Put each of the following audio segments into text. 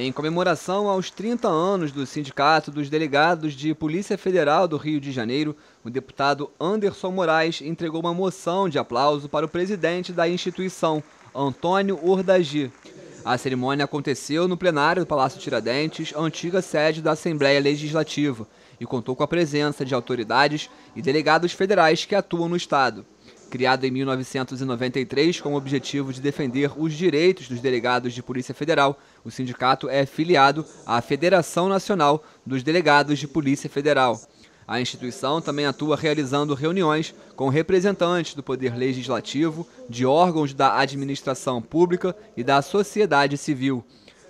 Em comemoração aos 30 anos do Sindicato dos Delegados de Polícia Federal do Rio de Janeiro, o deputado Anderson Moraes entregou uma moção de aplauso para o presidente da instituição, Antônio Urdagi. A cerimônia aconteceu no plenário do Palácio Tiradentes, antiga sede da Assembleia Legislativa, e contou com a presença de autoridades e delegados federais que atuam no Estado. Criado em 1993 com o objetivo de defender os direitos dos delegados de Polícia Federal, o sindicato é filiado à Federação Nacional dos Delegados de Polícia Federal. A instituição também atua realizando reuniões com representantes do Poder Legislativo, de órgãos da administração pública e da sociedade civil.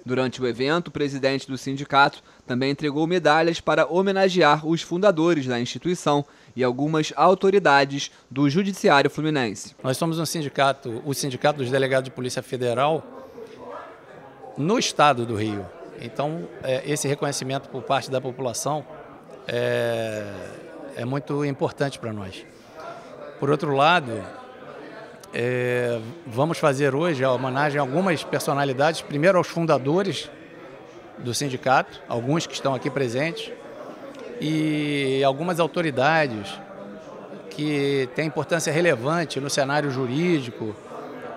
Durante o evento, o presidente do sindicato também entregou medalhas para homenagear os fundadores da instituição e algumas autoridades do Judiciário Fluminense. Nós somos um sindicato, o Sindicato dos Delegados de Polícia Federal no estado do Rio. Então, é, esse reconhecimento por parte da população é, é muito importante para nós. Por outro lado, é, vamos fazer hoje a homenagem a algumas personalidades, primeiro aos fundadores do sindicato, alguns que estão aqui presentes, e algumas autoridades que têm importância relevante no cenário jurídico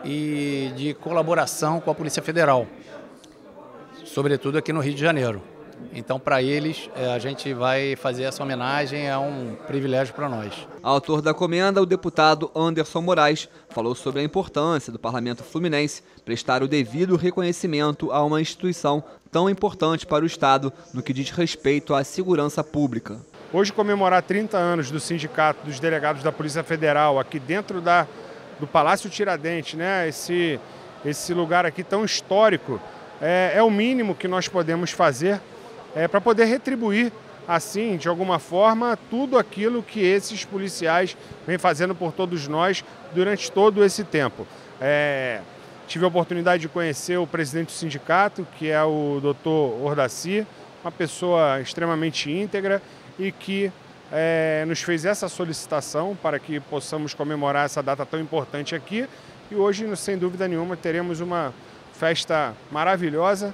e de colaboração com a Polícia Federal, sobretudo aqui no Rio de Janeiro. Então, para eles, é, a gente vai fazer essa homenagem, é um privilégio para nós. Autor da comenda, o deputado Anderson Moraes, falou sobre a importância do Parlamento Fluminense prestar o devido reconhecimento a uma instituição tão importante para o Estado no que diz respeito à segurança pública. Hoje, comemorar 30 anos do Sindicato dos Delegados da Polícia Federal, aqui dentro da, do Palácio Tiradentes, né? esse, esse lugar aqui tão histórico, é, é o mínimo que nós podemos fazer é, para poder retribuir, assim, de alguma forma, tudo aquilo que esses policiais vêm fazendo por todos nós durante todo esse tempo. É, tive a oportunidade de conhecer o presidente do sindicato, que é o doutor Ordaci, uma pessoa extremamente íntegra e que é, nos fez essa solicitação para que possamos comemorar essa data tão importante aqui. E hoje, sem dúvida nenhuma, teremos uma festa maravilhosa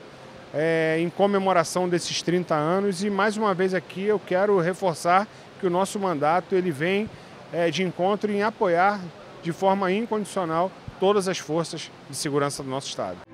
é, em comemoração desses 30 anos e mais uma vez aqui eu quero reforçar que o nosso mandato ele vem é, de encontro em apoiar de forma incondicional todas as forças de segurança do nosso Estado.